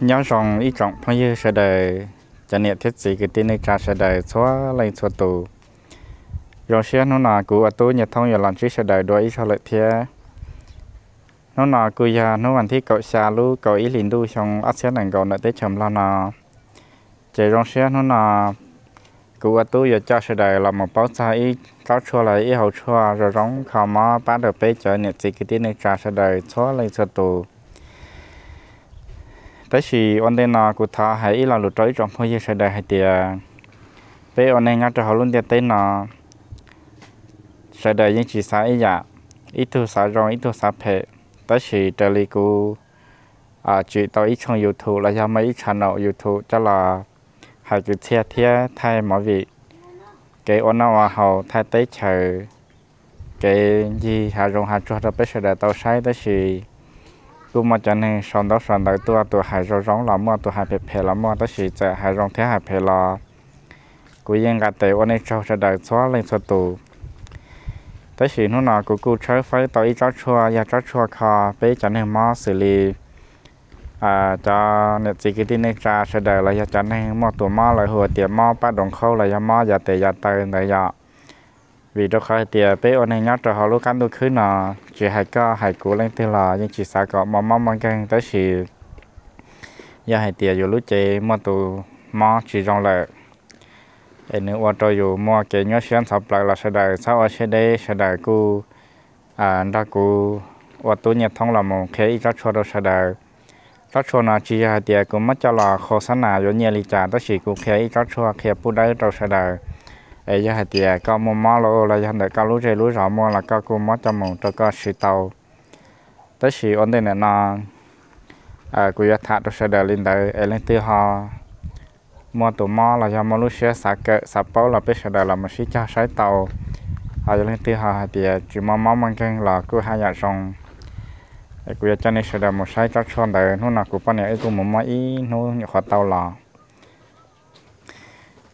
nhớ rằng ý trọng phong như sẽ đời cho nên thiết gì cái tin này cha sẽ đời, xóa lên xóa tù. Rồi xe nó là cụ ở tôi nhà thông giờ làm trí sẽ đời đôi ý sao lại thế nó là cụ già nó hoàn thiết cậu xa lu cậu ý liền đu xong ắt sẽ này cậu lại tới chầm lo nà chạy rồi xe nó là cụ ở tôi giờ cha sẽ đời là một báo xa ý cháu chua lại ý hậu chua, rồi rong khảo mà bắt được bây giờ nhận gì cái tin này cha sẽ đời, xóa lên xóa tù tới khi anh đây là cụ thà hãy là lụt chọn trong phong như sẽ đại. hay tiề bây anh định ngay cho họ luôn tiền tên là sẽ đại những chỉ sai ý dạ ít thu sai rong ít thu sai phê tới khi trở lại cụ à chỉ tao ít trong youtube là do mấy channel youtube cho là hay cứ chia chia thay mọi việc cái ổn nào họ thay tới chờ. Cái gì, hà rong hà cho đó bây giờ tao sai tới khi tu mà chân nên sòn đó sòn đời tua tu hải rồi rong lắm mà tu hải bẹp bẹp lắm mà đó chỉ chạy hải rong thế hải bẹp lò. Cú yên cả tế ôn ấy cho cho đời xóa lên xóa tu tới chỉ nó nào cú cú chơi phải tới cho chua ya cho chua kho bây cho nên mà xử lý. À cho nét gì cái tin này ra sẽ đời là ya này nên mà tu mà lại hùa tiệm mà bắt đồng khâu là ya mà ya tế ya tới này ya vì đôi khi thì bé ôn này nhát rồi họ lúc cán đôi khứ nọ chỉ hay có hay cố lên tên là nhưng chỉ sợ có mong mong mong cái tới chỉ giờ hay thì dù lúc chị mà tụ mò chỉ rong lại em nữa qua tôi dù mà cái nhớ xem sập lại là sẽ đợi sau ở sẽ đây sẽ đợi cô à đã cô qua tôi nhập thông là một cái ít cho đó sẽ đợi rất cho nó chỉ hay thì cũng mất cho là khó sẵn nào rồi nhiều lý trả tới chỉ cô cái ít cho khi bút đấy đâu sẽ đợi ấy giờ hạt tiề có mua mò lô là giờ để có lúa chơi lúa rõ mua là có cô mò cho mồng cho có sĩ tàu. Tới sĩ ổn định là nó à cô giờ thả được sẽ đợi lên đợi ấy lên từ họ mua tụ mò là giờ mua lúa xe sạc cỡ sạc bao là biết sẽ đợi là một sĩ cho sái tàu. À giờ lên từ họ hạt tiề chỉ mò mò mang cái là cứ hai giờ xong cô giờ cho nên sẽ đợi một sái cho cho đợi nó là cô bao ấy cô mua mò ý nó khó tàu là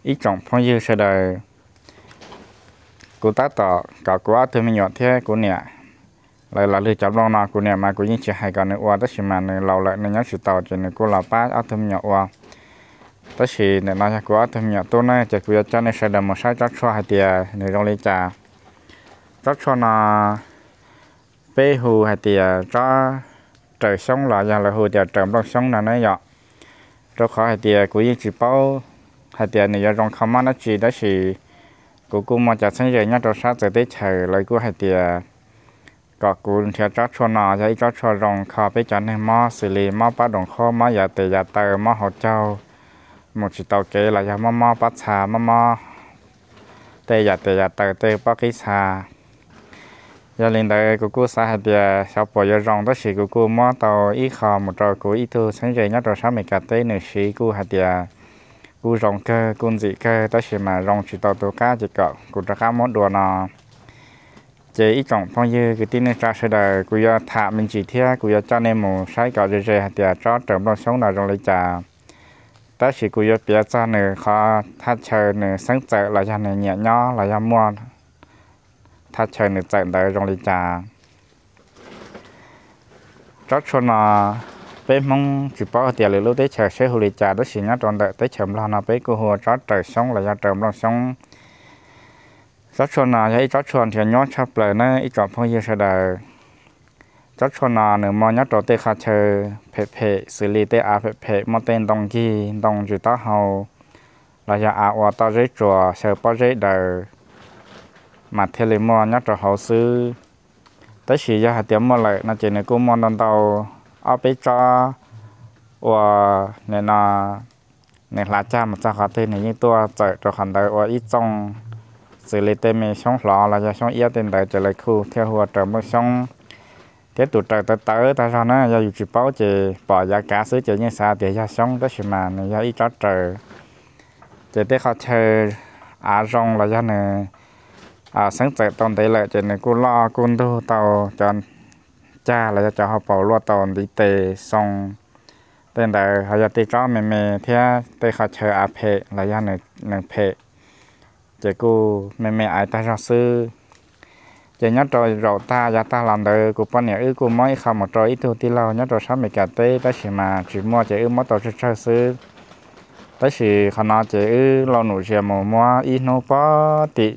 ý trọng phong dư sẽ đời cô ta tỏ, cả quá thì mình nhọn thế, cô nè. Lại là lựa chọn long nào, cô nè, mà cô những chuyện hay cả nữa qua tất mà nữa lâu lại nên nhớ sự tàu cho nên cô là ba áo thêm nhọn qua tất chỉ nên nói cô áo thêm nhọn tôi này chỉ cô cho nên sẽ đầm một sai chắc cho hai tiền nên trong lấy trà. Chắc cho nó bê hù hai tiền cho trời sống là giờ là hù tiền trời trong sống là nó nhọn cho khỏi hai tiền cô những chỉ bao hai tiền này giờ trong không nó chỉ đó chỉ cô cô mà chả sinh nhát cho sát tới chờ lấy cô hay tiề có cô theo cho cho nó cho cho rong kho bây giờ này, mò xử lý, mò bắt đồng kho mò giờ tề giờ tờ, mò hỗ trợ một chỉ tàu kế là giờ mò mò bắt xà, mò mò tề giờ tề giờ tờ, tề bắt cái xà. Giờ lên đây cô cô xã hay tiề sau bỏ giờ rong đó chỉ cô cô mò tàu ít kho một trò, cô ít thu sinh nhát cho sát mình cả tê nửa xí, cô hay tiề cú rong cơ cún gì cơ ta chỉ mà rong chỉ tàu tàu cá chỉ cọ cú ra cá món đồ nó chế ít trọng phong như cái tin này ra sẽ đời cú giờ thả mình chỉ thế cú giờ cho nên một sai cọ rồi rồi hạt tiền cho trộm nó sống là rong lấy trà ta chỉ cú giờ bia cho nè, khó thắt chờ nè, sáng chợ là cho nè, nhẹ nhó là cho mua. Thắt chờ nè chạy đời rong lấy trà rất cho nó bé mong chỉ bảo tiền lấy lúc tới chờ sẽ hồi trả đó xin nhá tròn đợi tới chậm lo nào bé cô hồ chó trời xong là ra trầm lo xong chó chuồn nào thấy chó chuồn thì nhó chắp lại nó ít chọn phong yêu sẽ đời chó chuồn nào nữa mà nhá tròn tê khá chờ phê phê xử lý tê à phê phê mà tên đồng ghi đồng chỉ ta hầu. Là giờ à hoa ta dễ chùa sờ bao dễ đời mà theo lý mà nhá tròn hậu sư tới xí ra hạt tiệm mà lại nó chỉ là cô mòn đòn tàu. ở bên cho và nên là nên là cha mà cha họ tên này như tôi chạy cho hắn đời và ít trong xử lý tên mình xong lọ là cho xong yếu tên đời trở lại khu theo hùa trở một xong thế tụt trời tới tới ta sao nó do chỉ báo chỉ bỏ giá cả xứ chỉ như sao thì ra xong đó thì mà này do ít cho trời chỉ để họ chơi à rong là do này à sáng chạy toàn đấy lại chỉ này cô lo cô thu tàu cho cha là cho họ bảo lo tàu đi tề xong tên đời họจะตีจ้อเมเมเทียเตเขาเชออาเพระย cha là cho họ bảo lo tòn đi tê xong. Tên đời họ giờ tê có mẹ mẹ, thế tê họ chờ à phê, là do nè nè phê. Chỉ cô mẹ mẹ ai ta cho sư? Chỉ nhớ rồi rồi ta giờ ta làm đời cô bọn nhà ư cô mới không một rồi ít thôi, tí lâu nhớ rồi sao mẹ cả tê ta chỉ mà chỉ mua chỉ ư mất tổ chức chơi sư. Ta chỉ họ nói chỉ ư lâu nụ chỉ mà mua ít nô bó tị.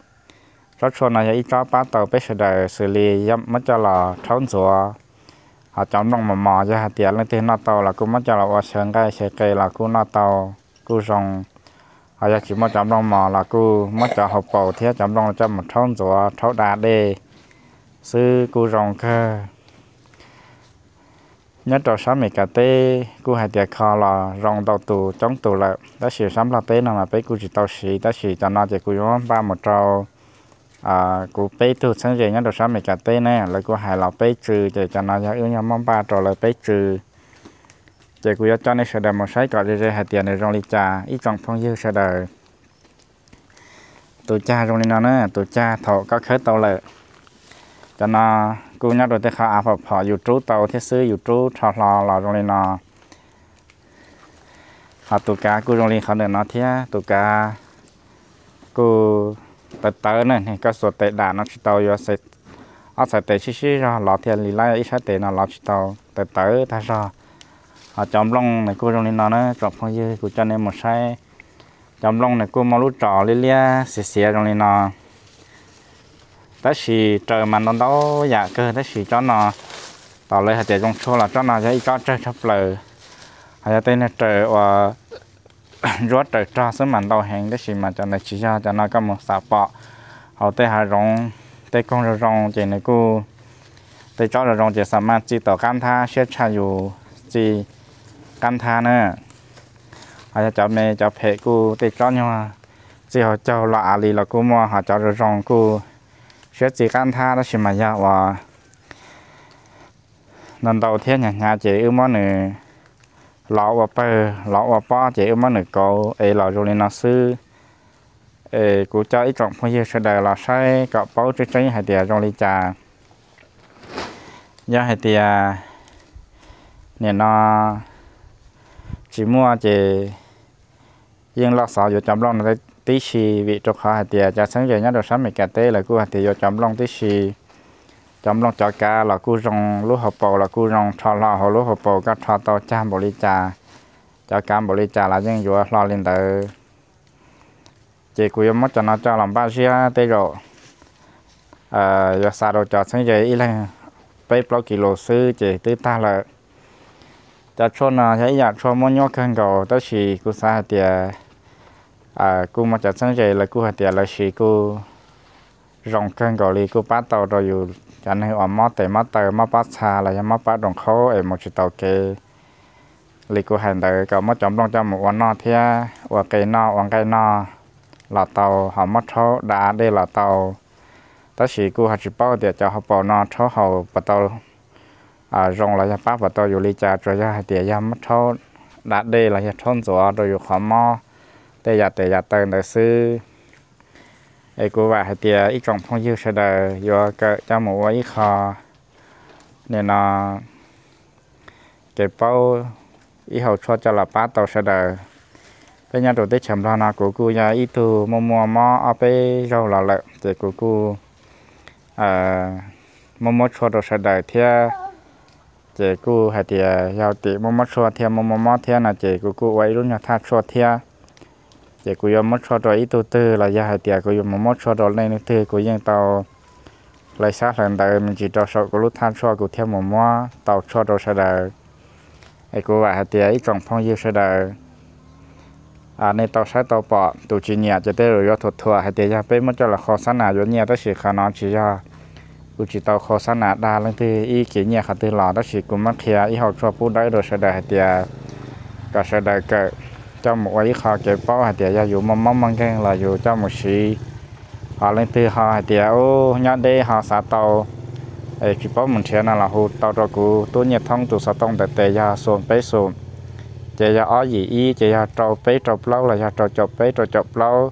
trò rất cho này ít cho bắt tàu biết sẽ đời xử lý dâm mất cho là thốn rùa họ chọn đông mà mò cho hạt tiền lên từ nó tàu là mất cho là qua sơn cái sẽ cây là cú nó tàu cú rồng họ giờ chỉ mất chấm đông mò là mất cho học bổ, thì chấm đông cho một thôn rùa thấu đá đê sư cú rồng cơ nhất trò sáng mình cả tê cú hai tiệt kho là rong đầu tù chống tù lại đã sửa sắm là tê nào mà bé cú chỉ tàu xỉ đã sửa cho nó thì cú giống ba một trâu à cụ bé tu sáng giờ nhá đồ sáng mình cả tên nè, là cô hài lò bé trừ để cho nó nhớ nhau mong ba trò là bé trừ để cụ cho nên sẽ đầm một sái cọ để hạt tiền để rong ly trà. Ít trong phong dư sẽ đời. Tụi cha rong ly nó nè, tụi cha thọ có khế tàu lợ cho nó cô nhớ đồ tới khảo áp họ dù trú tàu thiết sư dù trú trò lò lò rong ly nó. Họ tụi cá cô rong ly khảo được nó thiết. Tụi cá cô tớ tớ này thì có số tệ đà nó chỉ tàu vô sẽ ở sẽ tệ xí xí ra lọ thiên lì lại ít sẽ tệ nó lọ chỉ tàu tớ tớ ta ra ờ, họ trong lông này cô trong này nó nó chọn phong dư của cho nên một sai. Trong lông này cô mau lúc trò li lia xì xì trong này nó. Tất xì trời mà nó đó dạ cơ tất xì cho nó. Tỏ lấy hạt tệ trong số là cho nó sẽ cho trời chấp lời hạt tên là trời và ờ, rót trời cho sớm màn đầu hàng tất xì mà cho này chỉ cho cho nó có một sạp bọ. Họ tê hà rong tê con rồi rong chỉ này cô tê cho rồi rong chỉ sắm mà chỉ tỏ cam tha sẽ chỉ cam tha nữa. Họ cho mẹ cho phê cô tê cho nhau à. Chỉ họ cho lọ à lì là cô mua họ cho rồi rong cô sẽ chỉ cam tha đó chỉ mà ya và lần đầu tiên nhà nhà chị ưu món này lão và bơ lão và bò chị em món này cô ấy là rồi là sư. Ấy cụ cha ít trọng phong sẽ đời là sai. Cọ bao trên trên hai tiệt trong ly trà. Do hai tiệt nè, nó chỉ mua chỉ riêng lọ sọ vô chấm long nó tí xì. Vị trục khó hai tiệt cha sáng giờ nhớ được sáng mình cả tê là cụ hai tiệt vô chấm long tí xì chấm long cho cá là cú rong lúa hộp bò là cú rong thọ lò hồ lúa hộp bò các thọ to cha bò ly trà. Cho cá bò ly trà là riêng vô lo lên tới. Chỉ cúi mất cho nó cho làm ba xia tê rồi. À giờ xa đồ cho sáng giờ ít lên bảy bao kilo sư chỉ tư ta là cho ờ, cho nó thấy giờ cho mua nhóc cần cầu tới chỉ cú xa thì à ờ, cú mất cho sáng giờ là cú hạt là chỉ cú rong cần cầu li cú bắt tàu rồi cho nên ở mót tệ mót tờ mót bắt xa là mót bắt đồng khâu ở một chiếc tàu kê. Li cú hành tới cậu mót chấm trong cho một quán nọ thia. Và cây nọ quán cây nọ là tàu, họ mất thâu đã đây là tàu. Đó chỉ cô hạt chụp bao để cho họ bảo nọ thâu họ bắt tàu à rong là bác bắt tàu อยู่ lý cha cho ra hạt tiền mất thâu đã đây là thôn rồi rồi có mò để giờ để giờ tới nơi sư ai cô và thì à, tiền ít trong phong dư sẽ đời do cái cho một ít kho. Nên nó cái bao ít hậu cho cho là bác tàu sẽ đời bây giờ đầu tiên chấm lo là của cô nhà ít tu mua mua mò ở à, bên rau là lợn. Thì của cô à mua mua cho đầu sẽ đời theo chị cô hay thì giao tỷ mua mua cho theo mua mua mò theo là chị của cô ấy luôn nhà thắt cho theo giờ cô yêu mất cho rồi ít tôi tư là gia hải tiệt cô yêu mà cho rồi này nữa tư cô yên tàu lấy sát lần đầu mình chỉ cho sợ cô lúc tham cho cô theo một mua tàu cho rồi sau đó ai cô và hải tiệt ít trồng yêu sau đó à, nên tàu sát tàu bỏ. Tụ chỉ nhà cho tới rồi thuật thừa hải tiệt gia bên mất cho là khó sát nào rồi nhà đó chỉ khả nó chỉ cho cô chỉ tàu khó sát nào đa lần tư ý kiến nhà khả tư lò đó chỉ cũng mất kia ý học cho phụ đấy rồi sau đó hải tiệt cả sau đó cỡ trong một ấy họ kẹp bao hạt tiền ra dù mắm mắm măng keng là dù trong một sĩ, họ lên từ họ hạt tiền ô nhát đây họ xả tàu. Ấy kẹp bao mình thế nào là hồ tàu rồi cú tôi nhiệt thông tụ xả tông để tè ra xuống bế xuống chỉ ra ở gì y chỉ ra trâu bế trâu lâu là ra trâu chọc bế trâu chọc lâu.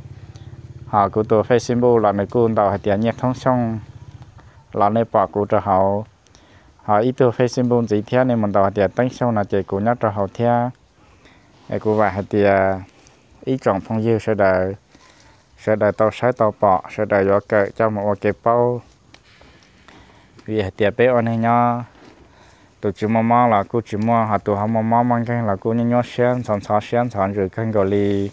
Họ cú tụ phải xin bu là người cú tàu hạt tiền nhiệt thông xong, là nơi bỏ cú cho họ. Họ ít tụ phải xin bu gì thế nên mình tàu hạt tiền tăng xong là chỉ cú nhát cho họ theo cô vợ và thì à, ý chọn phong dư sẽ đợi sẽ đợi tàu sái tàu bỏ sẽ đợi gió cỡ cho một cái bao vì tiệp bé anh nhá tụi chú mò mò là cô chú mò họ tụi họ mò mò mang cái là cô nhớ nhớ xem xong xong xem xong rồi cái gọi li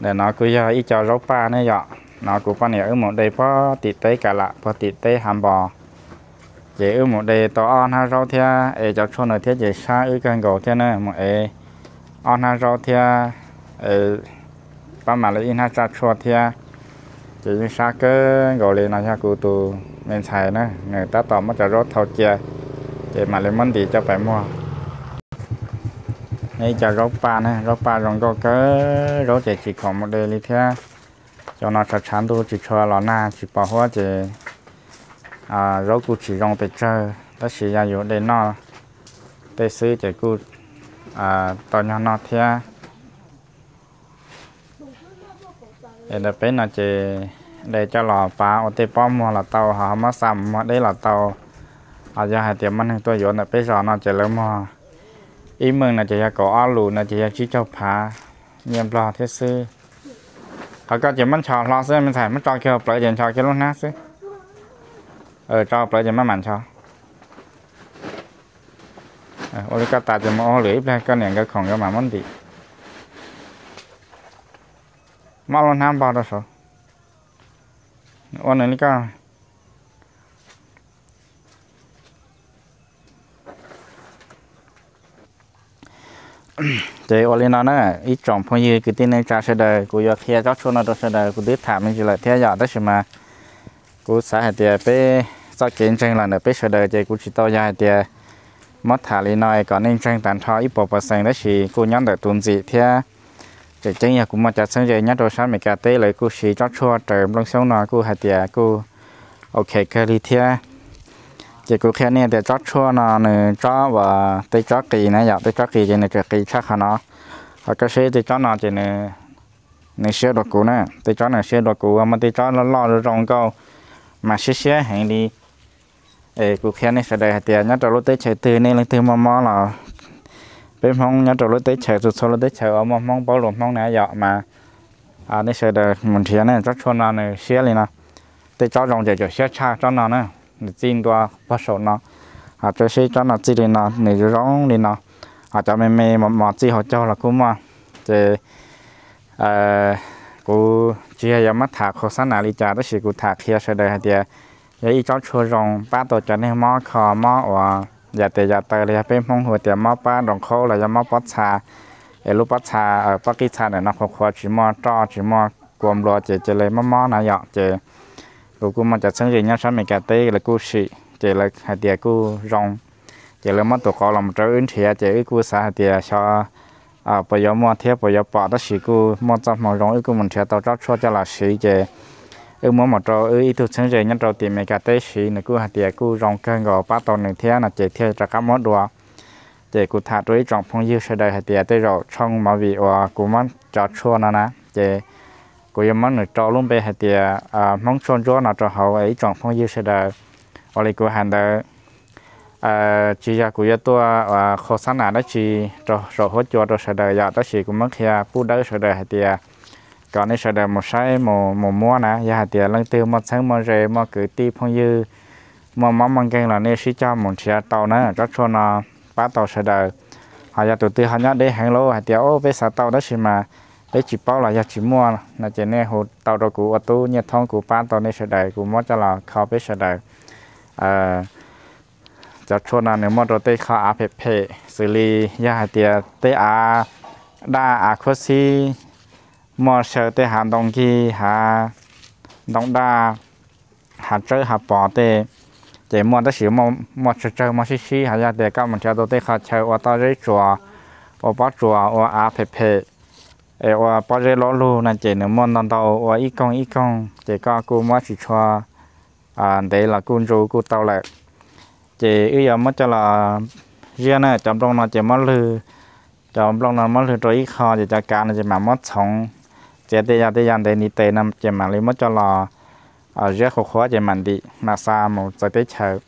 để nó cứ giờ ít cho rau pa nữa vậy nó cũng phải ở một đây có tịt tế cả lạ có tịt tế hàm bò chỉ ở một đề to on ha, rau thia. Ở cho cho nó thia chỉ xa ở cái gọi thia nữa một ở on ha, rau thia. Ở ba mà lấy in ha, cha cho thia. Chỉ xa cái lên là nó cụ tù nên xài nữa. Người ta tỏ mất cho rau thau chia để mà lấy món gì cho phải mua. Đây cho rau ba nè, rau ba rong có cơ rau chỉ chỉ còn một đề lý thea cho nó chắc chắn tôi chỉ cho nó na, chỉ bảo hoa, chỉ à rau củ chỉ rong bị chơi đó chỉ là dùng để nó để xí để cô à tao nhau nó thea để đập bên là chỉ để cho lò phá ở tây bom mà là tàu họ mà sắm mà đây là tàu. À giờ hai tiệm ăn tôi dùng là bây giờ nó chỉ lấy mà ý mừng là chỉ là có áo lù là chỉ là chỉ cho phá, nhiệm lò thế sư họ có chỉ mình chọn lò xí mình thấy mình chọn kiểu bởi điện chọn kiểu luôn nát xí ờ cho phải giờ má mặn cho. Ờ ô cái ta thì mà lưỡi ra cái này cái còn cái mà món gì? Mà luôn ham bao đó sao ô, này cái thì ở lên nó ít trồng phong như cái tin này cha sẽ đời của do kia cho cho nó đó sẽ đời của đứa thảm như là thế giờ đó mà. Của xã hệ tiệp sau chiến tranh là nửa biết sơ đời chơi cũng chỉ to dài thì mất thả lý nói có nên tranh tàn thọ ít bộ bà sang đó chỉ cô nhóm được tuân dị thế chỉ chính nhà cũng mà chặt sang giờ nhát đồ sáng mình cả tê lấy cô chỉ cho chua trời long sông nói cô hạt tiệt cô ok cái lý thế chỉ cô khen nè để cho chua nó nè cho và tê cho kỳ nè giờ tê cho kỳ thì nè cho kỳ chắc hả nó hoặc cái xe tê cho nó thì nè nè xe đồ cũ nè tê cho nè xe đồ cũ mà tê cho nó lo rồi rong câu mà xe xe hẹn đi ê, cô khen sẽ đây hạt tiệt nhát đồ lúc tế từ nè từ mò mò là bên mong nhớ trâu tới chờ tụt sau tới chờ ở mong mong bao lùm mong này, dọ mà. À đây sẽ được mình thấy này rất cho nó này lên nó. Tới cho rong để cho xé cha cho nó nè để tin bắt sổ nó. À cho xé cho nó chỉ lên nó, để rong lên nó. À cho mẹ mình mà mà chỉ họ cho là cũng mà thì à cô chỉ là mắt thả khó sáng nào đi chả đó chỉ cô thả kia sẽ được hay giờ y cháu chua rồng ba tổ cho nên mò khò mò và giờ tề giờ tờ thì bên phong hồ tiền mò ba đồng khô là giờ mò bát trà ở lúc bát trà ở bắc kỳ trà này nó khó khó chỉ mò cho chỉ mò quầm lo chỉ chỉ lấy mò mò này dọ chỉ lúc cô mà chặt sáng gì nhá sáng mình cả tê là cô sĩ chỉ là hạt địa cô rồng chỉ là mò tổ khó làm trâu ứng thì chỉ cô xã hạt địa cho à bây giờ mò thiếp bây giờ bỏ đó sĩ cô mò cho mò rồng cô mình sẽ tao cho cho là sĩ chỉ ở mỗi một trò ở ít thuộc sinh rồi nhân trò tiền mấy cả tế sĩ nữa cứ hạt tiền cứ rong cơn gò bắt tàu nữa thế là chạy theo cho các món đồ chạy cứ thả rồi trong phong dư sẽ đời hạt tiền tới rồi trong mà vị ở của món trò chua nó nè chạy của em món nữa trò luôn về hạt tiền à món chôn chua nó trò hậu ấy trong phong dư sẽ đời ở đây của hàng đời à chỉ ra của tôi à khó sẵn là đó chỉ, trò trò hỗ trợ trò sẽ đời giờ đó chỉ của món kia phụ đỡ sẽ đời hạt tiền còn này sợ đợi một sai một một mua nè giờ tiền lần tư một sáng một rề một cử ti phong dư. Một món măng canh là nên sĩ cho một xe tàu nữa. Rất cho nó ba tàu sẽ đợi, họ giờ tụi tư họ nhớ để hàng lô hạt tiền ô với sao tàu đó xí mà. Để chỉ bao là giờ chỉ mua là chỉ nên hồ tàu đồ của tu nhiệt thông của ba tàu nên sẽ đợi của mất cho là khó biết sẽ đợi, à cho cho nó nếu mà đồ tây khó áp phê xử lý. Giờ hạt tiền tây à đa à khó xí mà sợ tê hà đồng kỳ hà đồng đa hà chơi hà bỏ tê. Chỉ mua đó xíu mà mà chơi chơi mà xí xí hà ra tê các mình chơi đồ tê khá chơi ở tao rơi chùa ở bắt chùa ở à phê phê. Ở bắt rơi lỗ lu nên chỉ nếu mua đồng đầu ở ít công ít công chỉ có cô mua chỉ cho à để là cô chú cô tao lại. Chỉ ư giờ mới cho là riêng này trong trong nó chỉ mất lư. Trong trong nó mất lư rồi kho chỉ cho cá nó chỉ mà mất sống chế để giờ để giờ để ni tệ nam chế mà lấy mất cho lò. Ở dưới khó khó chế mình đi, mà xa một giờ tới chờ.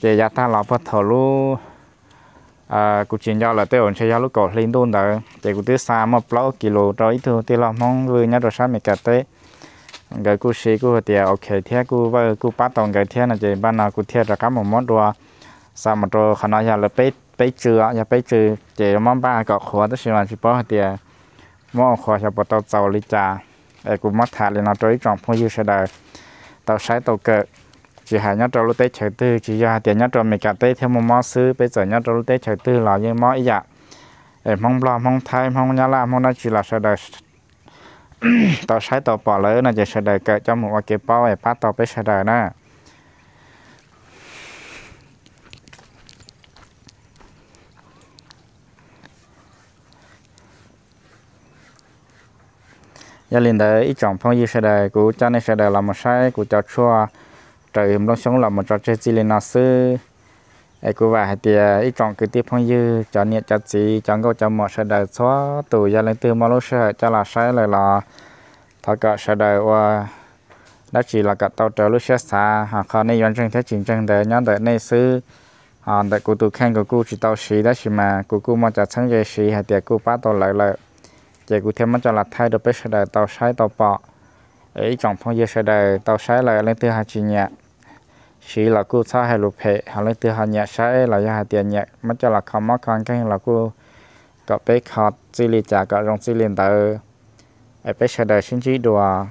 Chế giờ ta lò bắt thầu lu à cụ chuyện do là tôi ổn chơi do lúc cổ lên đôn đó chế cụ tới xa một bao kilo rồi thôi thì lò mong vừa nhớ rồi sao mình cả tới. Cái cụ sĩ cụ thì ok thế cụ vợ cụ bắt tòng cái thế là chế ban nào cụ thế là cắm một món đồ xa một đồ khả năng là bế bế chừa ya bế chừa chế mong ba có khó đó là chỉ bảo thì món khó cho bộ tàu tàu lý trà để cụ mất thà lên nó trôi trong phong dư sẽ đời tàu sái tàu cỡ chỉ hai nhát trâu lúc tết trời tư, chỉ ra tiền nhát trâu mình cả tết theo một món sư bây giờ nhát trâu lúc tết trời tư là như món ý dạ. Để mong lo mong thay mong nhá la, mong nó chỉ là sẽ đời tàu sái tàu bỏ lỡ là chỉ sẽ đời cỡ cho một cái bao để bắt tàu bây sẽ đời nè gia đình đấy ít trọng phong như sẽ đời của cha này sẽ đời là một sai của cho chua. Trời hôm đó sống là một trò chơi gì lên nó sư. Ai cô và thì à, ít trọng cứ tiếp phong dư cho nhiệt cho gì cho ngô cho một sẽ đời xóa tù gia lên từ mà lúc sẽ cho là sai lại là thọ cả sẽ đời và đó chỉ là cả tàu trở lúc sẽ xa. Họ khó nên vẫn thành thế chính chân để nhóm đời này sư. Họ đợi cụ tụ khen của cụ chỉ tàu sĩ đó chỉ mà cụ cụ mà cho sáng dây sĩ hay tia cụ bắt tàu lại lại chỉ cụ thêm mà cho là thay được biết đời tàu sai tàu bọ ấy trọng phong dưới đời tàu sai là lên từ hai chỉ nhẹ chỉ là cô sa hay lụp hệ họ lên từ họ nhẹ sai là do tiền nhẹ mất cho là không mất con cái là cô có bé họ chỉ lì trả có rong chỉ liền tờ ấy bé đời sinh chỉ đùa